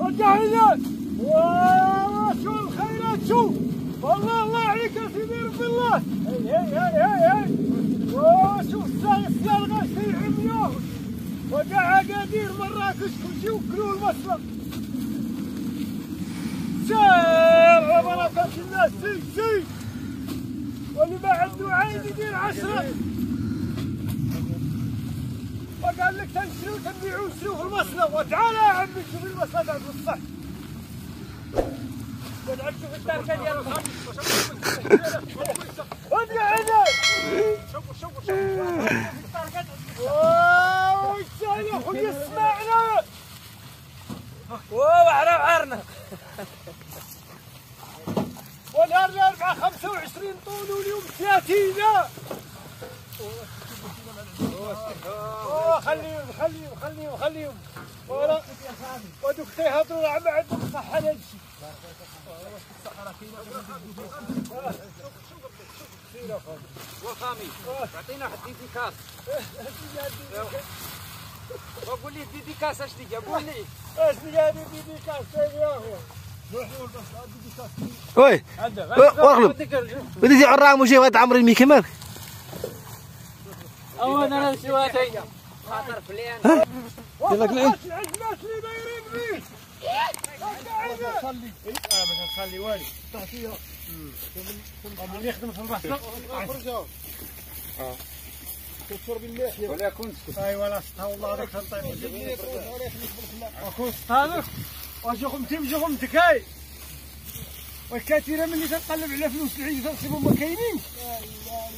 رجعنا شو الخيرات شو والله الله عليك يا سيدي الله هي هي هي وشوف السلغة شي عميوه وقع قادير مراكش كل شي وكلوا المصرف سير بركة الله سي سي واللي ما عين يدير عشرة وقال لك تنشروا وتبيعوا وتشروا في وتعالى يا عمي شوف المصنع عند وتعال شوفوا شوفوا واو يا اخويا اسمعنا واو عرا عرنا والنهار الاربعاء 25 طول واليوم 30 أوه خليهم خليهم خليهم خليهم ولا ودوك تيهضروا عم عندهم صحة نمشي وخامي تعطينا واحد ديديكاس وقول لي ديديكاس اش تيجي قول لي. إيش نقادي بيدي كاس يا وي واغلب زي عرام وشي واد عمرو الميكي مالك أو أنا نمشي واتي خاطر فلان يلا كل خلي آه ما تخلي والي تعطيه اللي يخدم في البحث كسر باللحيه ولا كنت اي ولا سطها والله هذاك تنطيب اكون سطانك وجوكم تمجوكم تكاي والكثير من اللي تنقلب على فلوس العيد تنصيبهم ما كاينينش.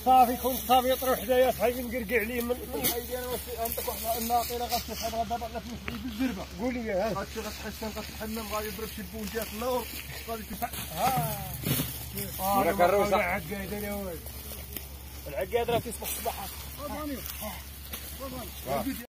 صافي كون صافي يطرح حدايا صحيح نقرقع عليه من ايدي أنا عندك واحد الناقله غتشوف هذا دابا على فلوس العيد بالزربه قول لي ها غتمشي غتحسن غتحمم غادي يضرب شي بونجات النور غادي تفع ها. ولا كروسة. العقاد يا ولد. العقاد راه كيصبح صباح